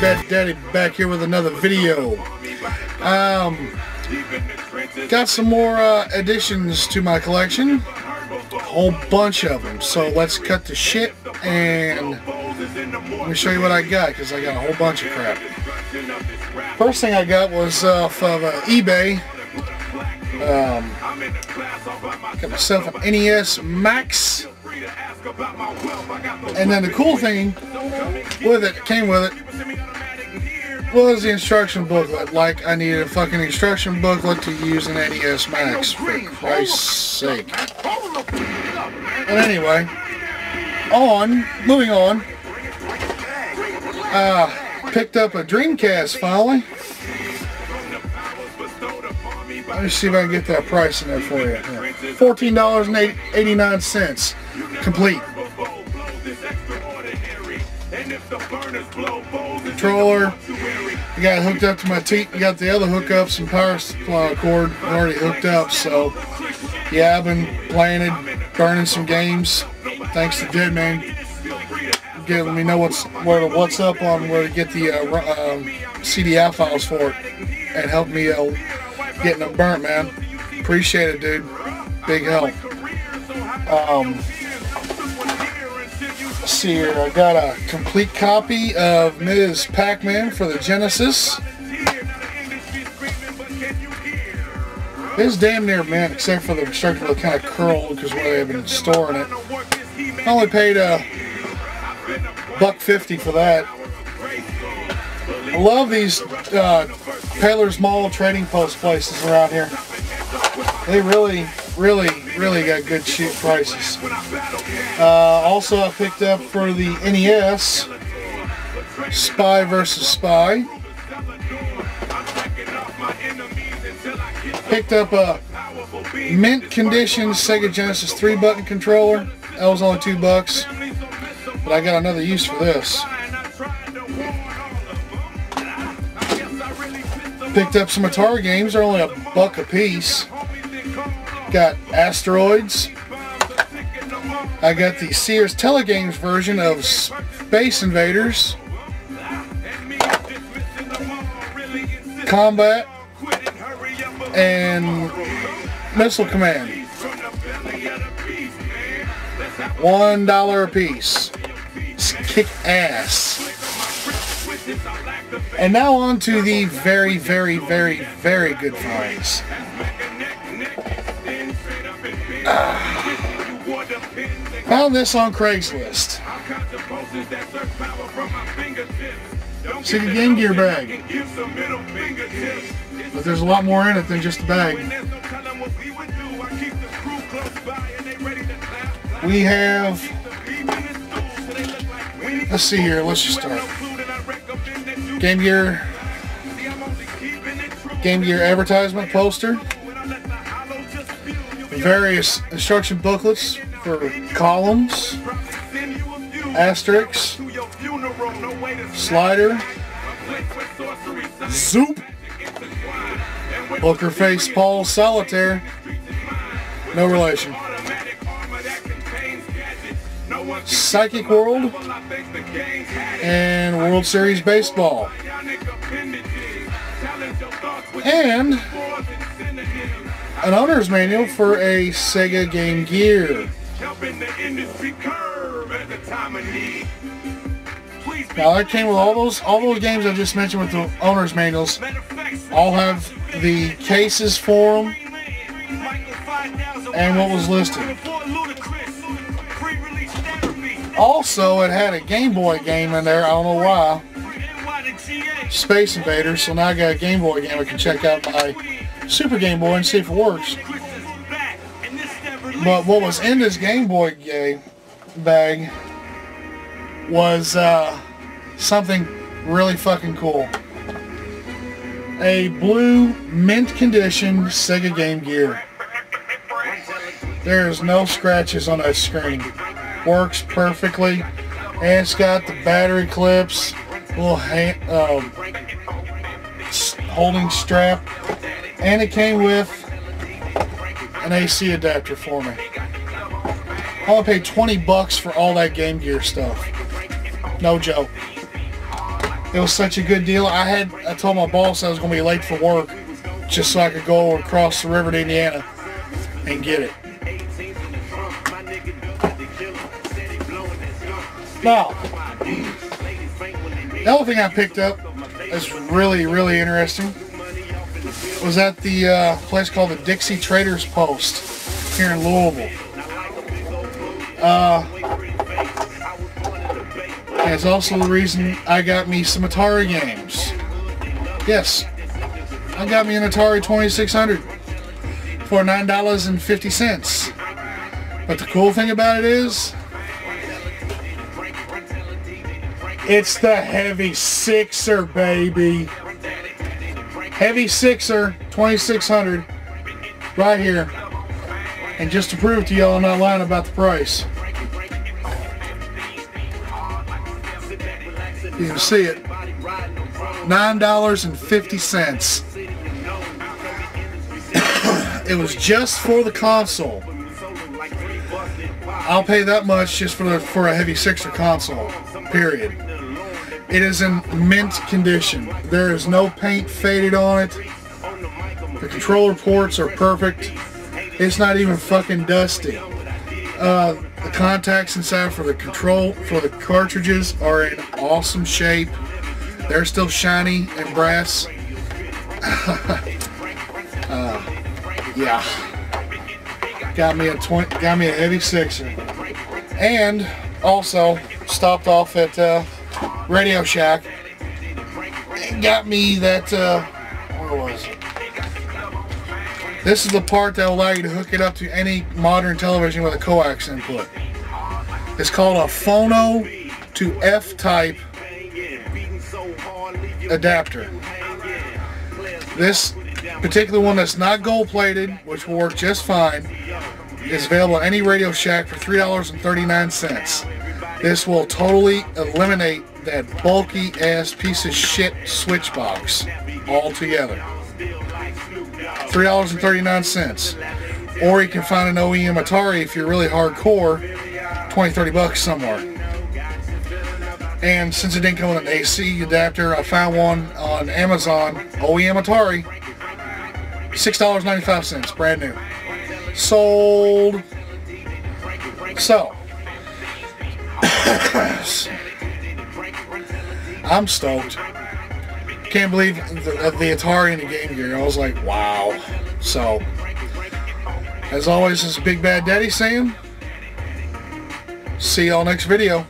Bad Daddy back here with another video. Um, got some more uh, additions to my collection. A whole bunch of them. So let's cut the shit and let me show you what I got because I got a whole bunch of crap. First thing I got was off of uh, eBay. Um, got myself an NES Max. And then the cool thing with it, came with it, was the instruction booklet. Like I needed a fucking instruction booklet to use an NES Max, for Christ's sake. But anyway, on, moving on, uh, picked up a Dreamcast finally. Let me see if I can get that price in there for you. $14.89 complete. Controller. I got hooked up to my T. Got the other hookups and power supply cord already hooked up. So, yeah, I've been playing it, burning some games. Thanks to Deadman giving me know what's where what's up on where to get the uh, um, CDI files for it and help me uh, getting them burnt, man. Appreciate it, dude. Big help. Um, see here. I got a complete copy of Ms. Pac-Man for the Genesis. It's damn near mint, except for the structure kind of curled because where they've been storing it. I only paid a buck fifty for that. I love these uh, Paylor's Mall trading post places around here. They really, really, really got good cheap prices. Uh, also, I picked up for the NES Spy versus Spy. Picked up a mint condition Sega Genesis 3 button controller. That was only two bucks. But I got another use for this. Picked up some Atari games. They're only a buck a piece. Got Asteroids. I got the Sears Telegames version of Space Invaders. Combat. And Missile Command. One dollar a piece. Kick ass. And now on to the very, very, very, very good finds. Found this on Craigslist. Sega Game Gear bag. But there's a lot more in it than just a bag. We have, let's see here, let's just start. Game Gear, Game Gear advertisement poster, various instruction booklets for columns, Asterix, slider, zoop, Poker Face Paul Solitaire, no relation. Psychic World, and World Series Baseball. And an owner's manual for a Sega Game Gear. Now that came with all those all those games I just mentioned with the owner's manuals. All have the cases for them and what was listed. Also, it had a Game Boy game in there. I don't know why. Space Invaders. So now I got a Game Boy game. I can check out my Super Game Boy and see if it works. But what was in this Game Boy game bag was uh, something really fucking cool. A blue mint condition Sega Game Gear. There's no scratches on that screen works perfectly. And it's got the battery clips, little hand, um, holding strap, and it came with an AC adapter for me. I only paid 20 bucks for all that Game Gear stuff. No joke. It was such a good deal. I had I told my boss I was going to be late for work just so I could go across the river to Indiana and get it. Now, the other thing I picked up is really, really interesting was at the uh, place called the Dixie Traders Post here in Louisville. Uh, that's also the reason I got me some Atari games. Yes, I got me an Atari 2600 for $9.50. But the cool thing about it is, it's the Heavy Sixer, baby. Heavy Sixer 2600 right here. And just to prove to y'all I'm not lying about the price. You can see it. $9.50. it was just for the console. I'll pay that much just for the, for a heavy sixer console. Period. It is in mint condition. There is no paint faded on it. The controller ports are perfect. It's not even fucking dusty. Uh, the contacts inside for the control for the cartridges are in awesome shape. They're still shiny and brass. uh, yeah. Got me a 20, got me a heavy sixer. And also stopped off at uh, Radio Shack got me that uh, was it? This is the part that will allow you to hook it up to any modern television with a coax input. It's called a phono to F-type adapter. This particular one that's not gold plated, which will work just fine, is available at any Radio Shack for $3.39. This will totally eliminate that bulky ass piece of shit switch box all together. $3.39. Or you can find an OEM Atari if you're really hardcore, 20, 30 bucks somewhere. And since it didn't come with an AC adapter, I found one on Amazon, OEM Atari, $6.95, brand new. Sold. So, I'm stoked can't believe the, the Atari and the Game Gear. I was like, wow. So, as always, this is Big Bad Daddy saying, see y'all next video.